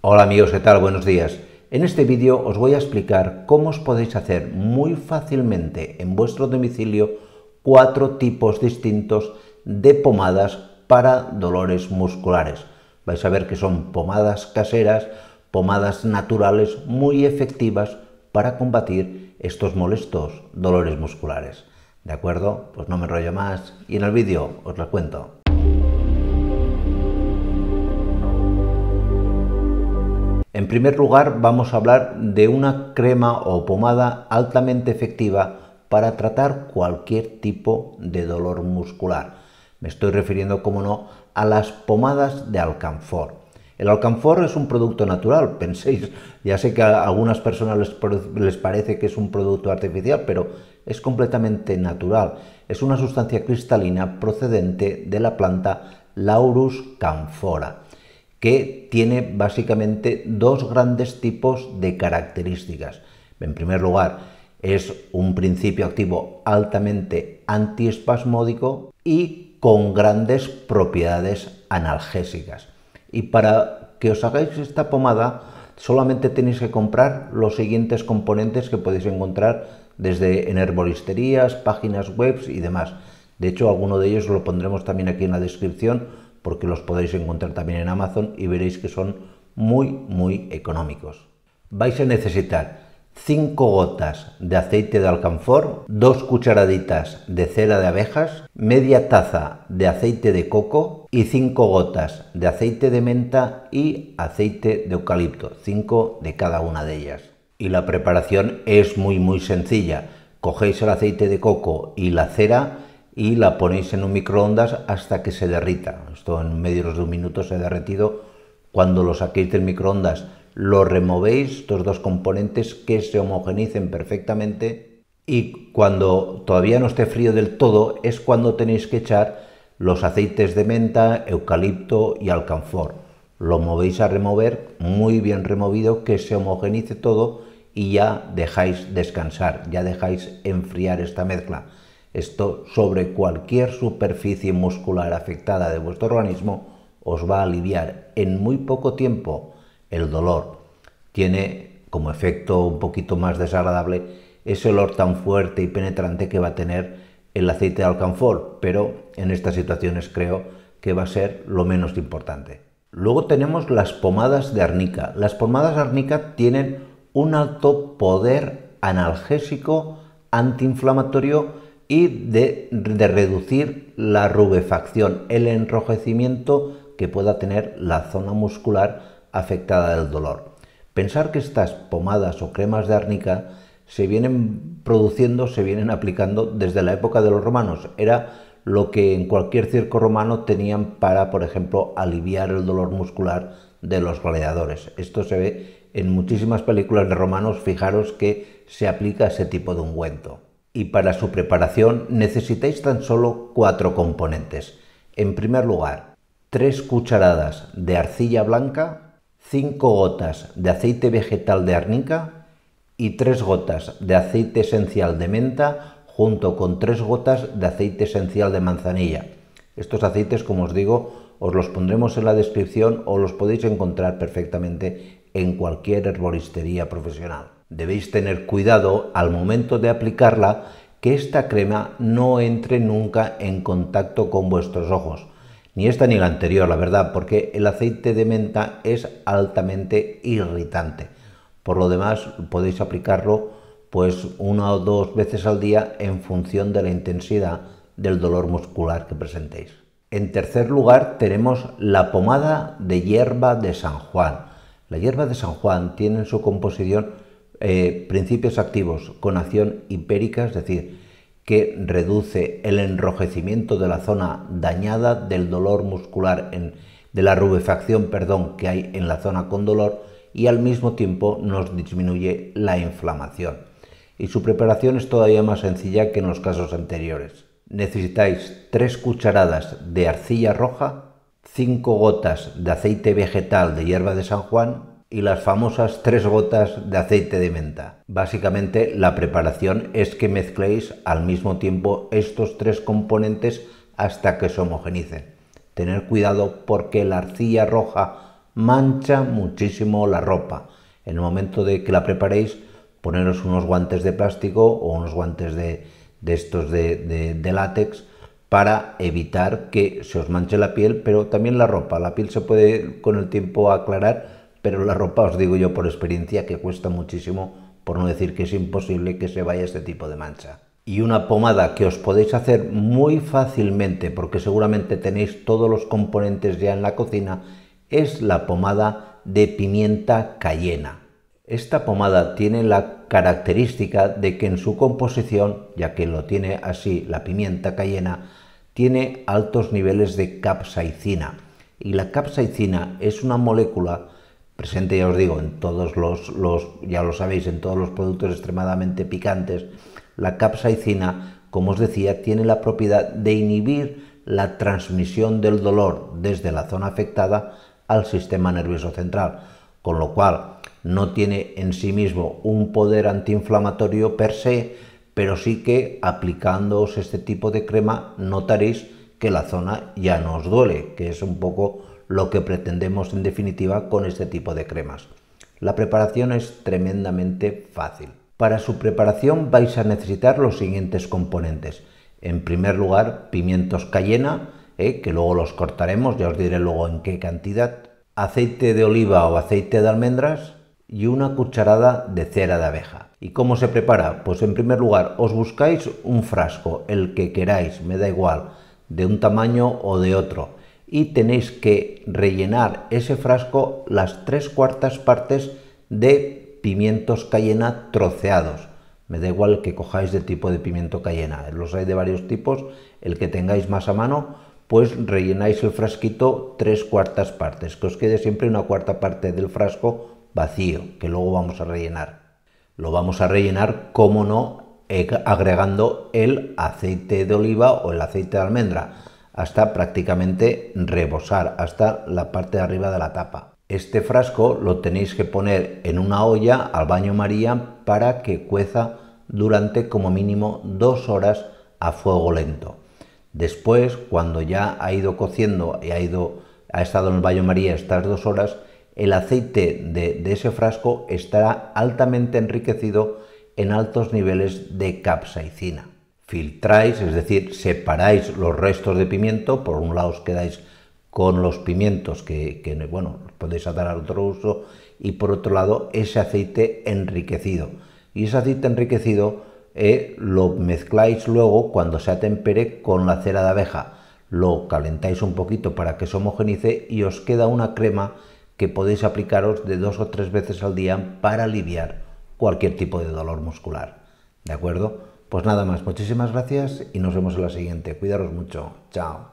Hola amigos, ¿qué tal? Buenos días. En este vídeo os voy a explicar cómo os podéis hacer muy fácilmente en vuestro domicilio cuatro tipos distintos de pomadas para dolores musculares. Vais a ver que son pomadas caseras, pomadas naturales muy efectivas para combatir estos molestos dolores musculares. ¿De acuerdo? Pues no me enrollo más y en el vídeo os lo cuento. En primer lugar, vamos a hablar de una crema o pomada altamente efectiva para tratar cualquier tipo de dolor muscular. Me estoy refiriendo, como no, a las pomadas de alcanfor. El alcanfor es un producto natural, penséis, ya sé que a algunas personas les, les, parece que es un producto artificial, pero es completamente natural. Es una sustancia cristalina procedente de la planta Laurus camphora que tiene básicamente dos grandes tipos de características. En primer lugar, es un principio activo altamente antiespasmódico y con grandes propiedades analgésicas. Y para que os hagáis esta pomada, solamente tenéis que comprar los siguientes componentes que podéis encontrar desde en herboristerías, páginas web y demás. De hecho, alguno de ellos lo pondremos también aquí en la descripción porque los podéis encontrar también en Amazon y veréis que son muy, muy económicos. Vais a necesitar 5 gotas de aceite de alcanfor, 2 cucharaditas de cera de abejas, media taza de aceite de coco y 5 gotas de aceite de menta y aceite de eucalipto, 5 de cada una de ellas. Y la preparación es muy muy sencilla. Cogéis el aceite de coco y la cera y la ponéis en un microondas hasta que se derrita. Esto en medio de un minuto se ha derretido. Cuando lo saquéis del microondas, lo removéis, estos dos componentes que se homogenicen perfectamente y cuando todavía no esté frío del todo es cuando tenéis que echar los aceites de menta, eucalipto y alcanfor. Lo movéis a remover, muy bien removido, que se homogenice todo y ya dejáis descansar, ya dejáis enfriar esta mezcla. Esto sobre cualquier superficie muscular afectada de vuestro organismo os va a aliviar en muy poco tiempo el dolor. Tiene como efecto un poquito más desagradable ese olor tan fuerte y penetrante que va a tener el aceite de alcanfor, pero en estas situaciones creo que va a ser lo menos importante. Luego tenemos las pomadas de arnica. Las pomadas de arnica tienen un alto poder analgésico, antiinflamatorio y de, reducir la rubefacción, el enrojecimiento que pueda tener la zona muscular afectada del dolor. Pensar que estas pomadas o cremas de árnica se vienen produciendo, se vienen aplicando desde la época de los romanos. Era lo que en cualquier circo romano tenían para, por ejemplo, aliviar el dolor muscular de los gladiadores. Esto se ve en muchísimas películas de romanos, fijaros que se aplica ese tipo de ungüento y para su preparación necesitáis tan solo cuatro componentes. En primer lugar, tres cucharadas de arcilla blanca, cinco gotas de aceite vegetal de arnica y tres gotas de aceite esencial de menta junto con tres gotas de aceite esencial de manzanilla. Estos aceites, como os digo, os los pondremos en la descripción o los podéis encontrar perfectamente en cualquier herboristería profesional debéis tener cuidado al momento de aplicarla que esta crema no entre nunca en contacto con vuestros ojos. Ni esta ni la anterior, la verdad, porque el aceite de menta es altamente irritante. Por lo demás, podéis aplicarlo pues una o dos veces al día en función de la intensidad del dolor muscular que presentéis. En tercer lugar tenemos la pomada de hierba de San Juan. La hierba de San Juan tiene en su composición eh, principios activos con acción hipérica, es decir, que reduce el enrojecimiento de la zona dañada del dolor muscular, de la rubefacción perdón, que hay en la zona con dolor y al mismo tiempo nos disminuye la inflamación. Y su preparación es todavía más sencilla que en los casos anteriores. Necesitáis 3 cucharadas de arcilla roja, 5 gotas de aceite vegetal de hierba de San Juan y las famosas tres gotas de aceite de menta. Básicamente la preparación es que mezcléis al mismo tiempo estos tres componentes hasta que se homogenicen. Tener cuidado porque la arcilla roja mancha muchísimo la ropa. En el momento de que la preparéis, poneros unos guantes de plástico o unos guantes de, estos de, de látex para evitar que se os manche la piel, pero también la ropa. La piel se puede con el tiempo aclarar, pero la ropa os digo yo por experiencia que cuesta muchísimo, por no decir que es imposible que se vaya este tipo de mancha. Y una pomada que os podéis hacer muy fácilmente, porque seguramente tenéis todos los componentes ya en la cocina, es la pomada de pimienta cayena. Esta pomada tiene la característica de que en su composición, ya que lo tiene así la pimienta cayena, tiene altos niveles de capsaicina. Y la capsaicina es una molécula presente, ya os digo, en todos los, los, ya lo sabéis, en todos los productos extremadamente picantes. La capsaicina, como os decía, tiene la propiedad de inhibir la transmisión del dolor desde la zona afectada al sistema nervioso central, con lo cual no tiene en sí mismo un poder antiinflamatorio per se, pero sí que aplicándoos este tipo de crema notaréis que la zona ya no os duele, que es un poco lo que pretendemos en definitiva con este tipo de cremas. La preparación es tremendamente fácil. Para su preparación vais a necesitar los siguientes componentes. En primer lugar, pimientos cayena, eh, que luego los cortaremos, ya os diré luego en qué cantidad. Aceite de oliva o aceite de almendras, y una cucharada de cera de abeja. ¿Y cómo se prepara? Pues en primer lugar os buscáis un frasco, el que queráis, me da igual, de un tamaño o de otro, y tenéis que rellenar ese frasco las tres cuartas partes de pimientos cayena troceados. Me da igual que cojáis de tipo de pimiento cayena, los hay de varios tipos, el que tengáis más a mano, pues rellenáis el frasquito tres cuartas partes, que os quede siempre una cuarta parte del frasco vacío, que luego vamos a rellenar. Lo vamos a rellenar, como no, agregando el aceite de oliva o el aceite de almendra, hasta prácticamente rebosar, hasta la parte de arriba de la tapa. Este frasco lo tenéis que poner en una olla al baño María para que cueza durante como mínimo dos horas a fuego lento. Después, cuando ya ha ido cociendo y ha, ido, ha estado en el baño María estas dos horas, el aceite de, ese frasco estará altamente enriquecido en altos niveles de capsaicina. Filtráis, es decir, separáis los restos de pimiento, por un lado os quedáis con los pimientos que, bueno, podéis dar a otro uso, y por otro lado ese aceite enriquecido. Y ese aceite enriquecido eh, lo mezcláis luego cuando se atempere con la cera de abeja. Lo calentáis un poquito para que se homogenice y os queda una crema que podéis aplicaros de dos o tres veces al día para aliviar cualquier tipo de dolor muscular. ¿De acuerdo? Pues nada más, muchísimas gracias y nos vemos en la siguiente. Cuidaros mucho. Chao.